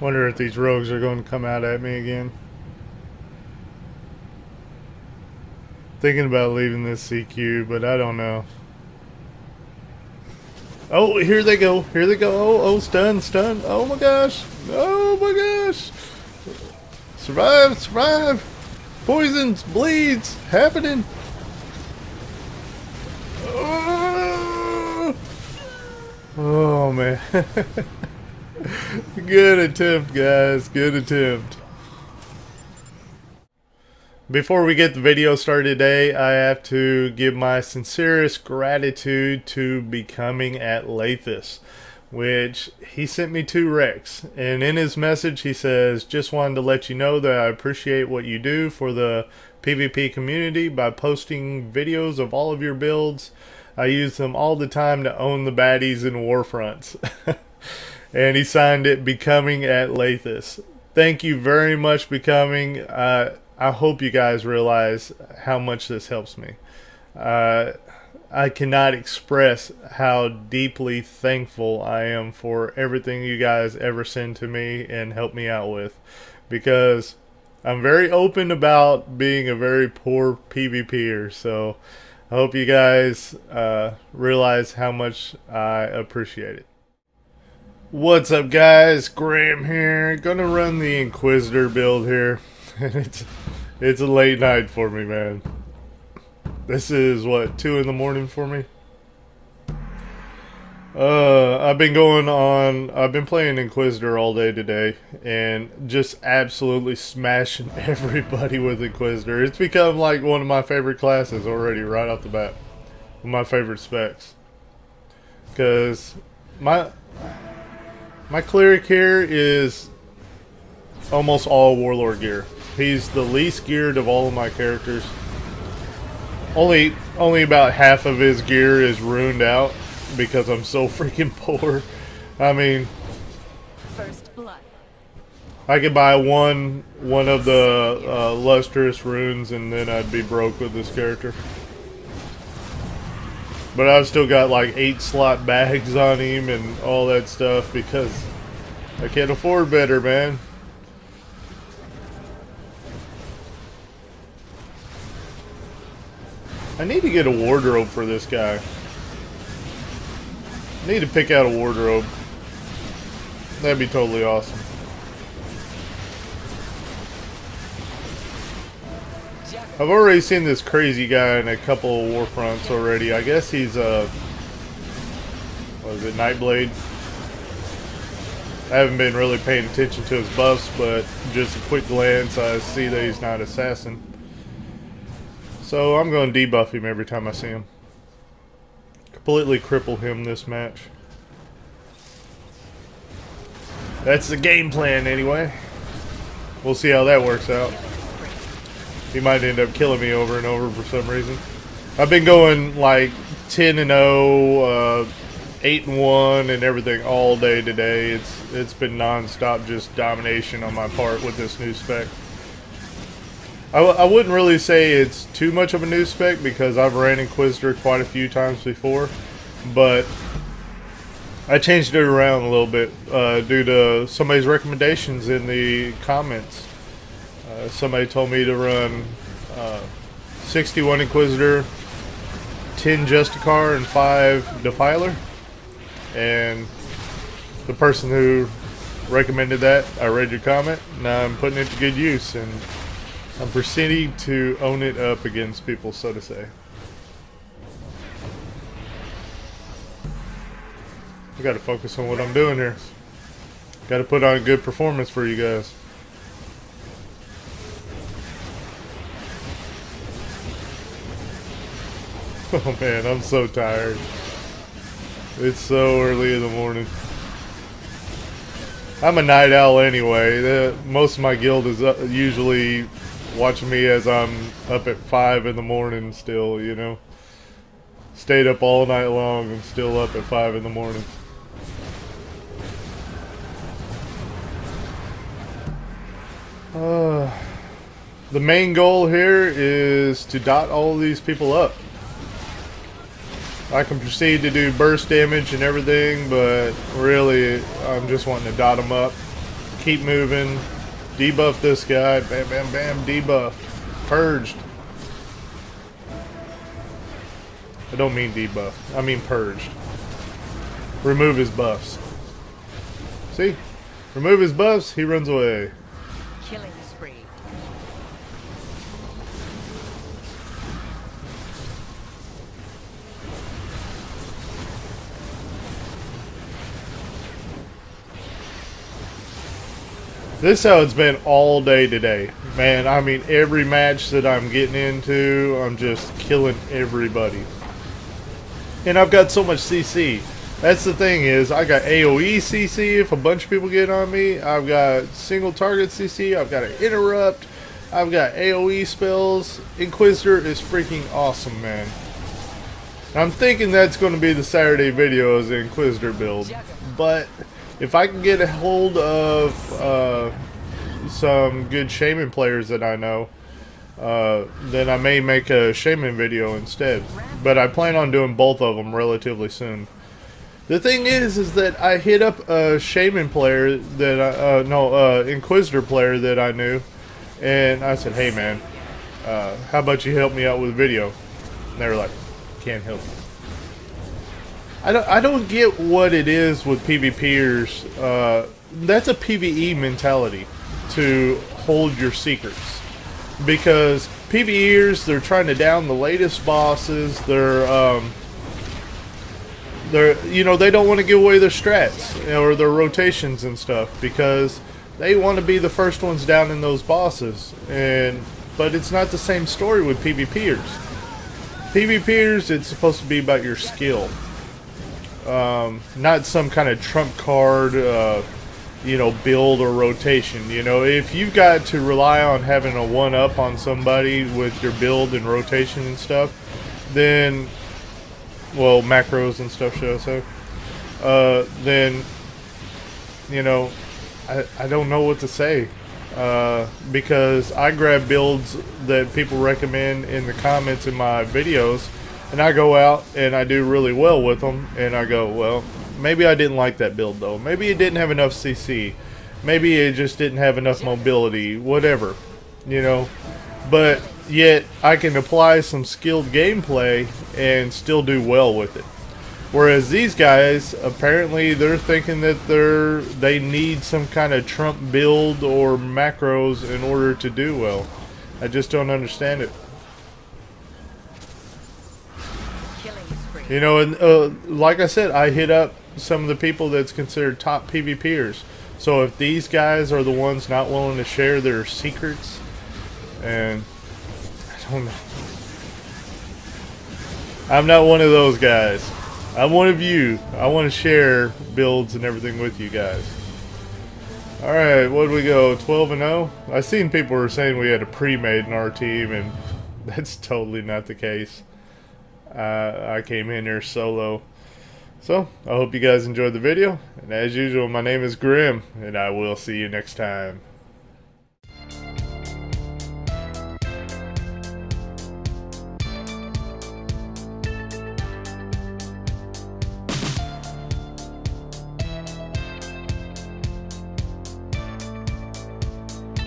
Wonder if these rogues are going to come out at me again. Thinking about leaving this CQ, but I don't know. Oh, here they go. Here they go. Oh, oh, stun, stun. Oh my gosh. Oh my gosh. Survive, survive. Poisons, bleeds, happening. Oh, oh man. Good attempt, guys. Good attempt. Before we get the video started today, I have to give my sincerest gratitude to Becoming at Laethys, which he sent me two REX. And in his message, he says, Just wanted to let you know that I appreciate what you do for the PvP community by posting videos of all of your builds. I use them all the time to own the baddies in Warfronts. and he signed it Becoming at Laethys. Thank you very much, Becoming. Uh, I hope you guys realize how much this helps me. Uh, I cannot express how deeply thankful I am for everything you guys ever send to me and help me out with because I'm very open about being a very poor PvPer. So I hope you guys uh, realize how much I appreciate it. What's up, guys? Grim here. Gonna run the Inquisitor build here. and it's it's a late night for me, man. This is what two in the morning for me. Uh, I've been going on. I've been playing Inquisitor all day today, and just absolutely smashing everybody with Inquisitor. It's become like one of my favorite classes already, right off the bat. my favorite specs, because my my cleric here is almost all warlord gear. He's the least geared of all of my characters. Only only about half of his gear is runed out because I'm so freaking poor. I mean, First blood. I could buy one one of the uh, lustrous runes and then I'd be broke with this character. But I've still got like eight slot bags on him and all that stuff because I can't afford better, man. I need to get a wardrobe for this guy. I need to pick out a wardrobe. That'd be totally awesome. I've already seen this crazy guy in a couple of war fronts already. I guess he's a... Uh, what is it, Nightblade? I haven't been really paying attention to his buffs, but just a quick glance, I see that he's not assassin. So I'm going to debuff him every time I see him. Completely cripple him this match. That's the game plan anyway. We'll see how that works out. He might end up killing me over and over for some reason. I've been going like 10 and 0, uh, 8 and 1 and everything all day today. It's it's been non-stop just domination on my part with this new spec. I w I wouldn't really say it's too much of a new spec because I've ran Inquisitor quite a few times before, but I changed it around a little bit uh, due to somebody's recommendations in the comments. Uh, somebody told me to run uh, 61 Inquisitor, 10 Justicar, and 5 Defiler. And the person who recommended that, I read your comment, now I'm putting it to good use. and I'm proceeding to own it up against people, so to say. I gotta focus on what I'm doing here. Gotta put on a good performance for you guys. Oh man, I'm so tired. It's so early in the morning. I'm a night owl anyway. The, most of my guild is uh, usually watching me as I'm up at 5 in the morning still, you know. Stayed up all night long and still up at 5 in the morning. Uh, the main goal here is to dot all these people up. I can proceed to do burst damage and everything, but really I'm just wanting to dot them up, keep moving. Debuff this guy. Bam, bam, bam. Debuff. Purged. I don't mean debuff. I mean purged. Remove his buffs. See? Remove his buffs, he runs away. Killing This is how it's been all day today. Man, I mean, every match that I'm getting into, I'm just killing everybody. And I've got so much CC. That's the thing is, I got AoE CC if a bunch of people get on me. I've got single target CC. I've got an interrupt. I've got AoE spells. Inquisitor is freaking awesome, man. I'm thinking that's going to be the Saturday video as an Inquisitor build. But if I can get a hold of uh, some good Shaman players that I know, uh, then I may make a Shaman video instead. But I plan on doing both of them relatively soon. The thing is, is that I hit up a Shaman player that I, uh, no, uh, Inquisitor player that I knew, and I said, hey man, uh, how about you help me out with a video? And they were like, can't help you. I don't, I don't get what it is with PvPers. Uh, that's a PvE mentality to hold your secrets. Because PvEers, they're trying to down the latest bosses. They're, um, they're, you know, they don't want to give away their strats or their rotations and stuff because they want to be the first ones down in those bosses. And, but it's not the same story with PvPers. PvPers, it's supposed to be about your skill um, not some kind of trump card, uh, you know, build or rotation. You know, if you've got to rely on having a one up on somebody with your build and rotation and stuff, then, well, macros and stuff, I say, uh, then, you know, I, I don't know what to say. Uh, because I grab builds that people recommend in the comments in my videos and I go out and I do really well with them, and I go, well, maybe I didn't like that build though. Maybe it didn't have enough CC. Maybe it just didn't have enough mobility. Whatever, you know. But yet I can apply some skilled gameplay and still do well with it. Whereas these guys, apparently, they're thinking that they're they need some kind of Trump build or macros in order to do well. I just don't understand it. You know, and uh, like I said, I hit up some of the people that's considered top PvPers. So if these guys are the ones not willing to share their secrets, and I don't know. I'm not one of those guys. I'm one of you. I want to share builds and everything with you guys. Alright, what do we go? 12 and 0? I seen people were saying we had a pre-made in our team, and that's totally not the case. I came in here solo. So, I hope you guys enjoyed the video. And as usual, my name is Grim, and I will see you next time.